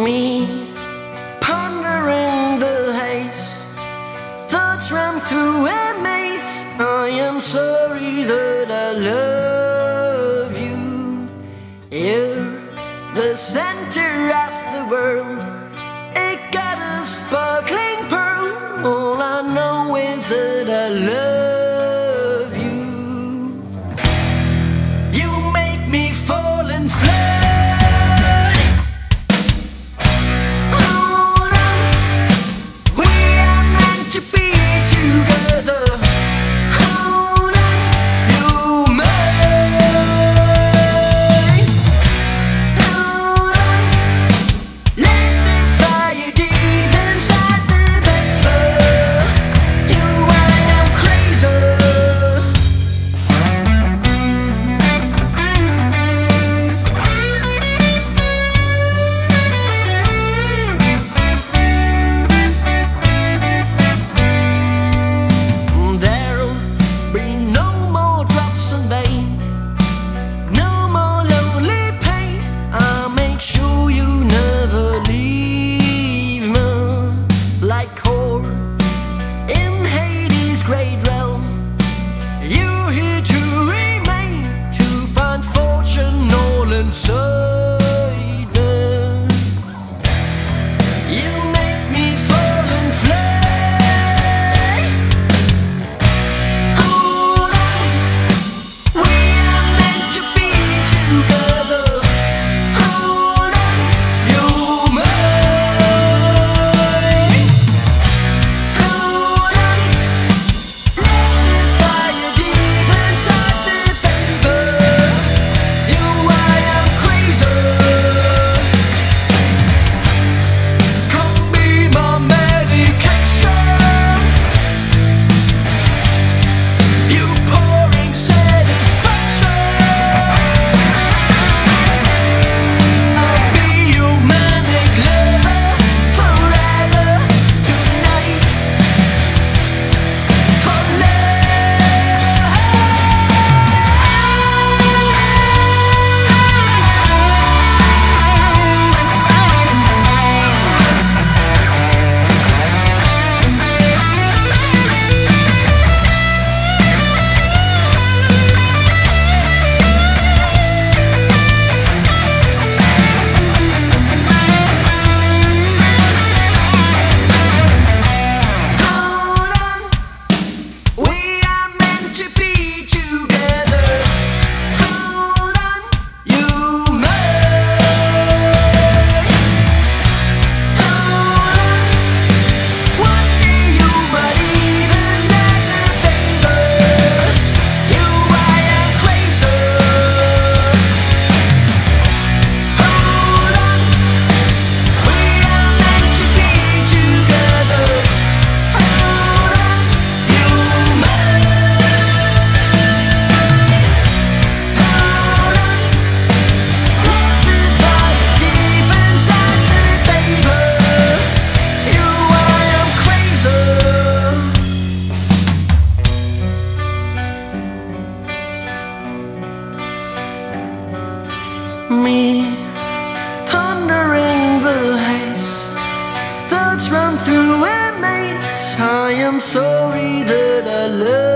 me Pondering the haze. Thoughts run through a maze. I am sorry that I love you. You're the center of the world. It got a sparkling pearl. All I know is that I love run through I am sorry that I love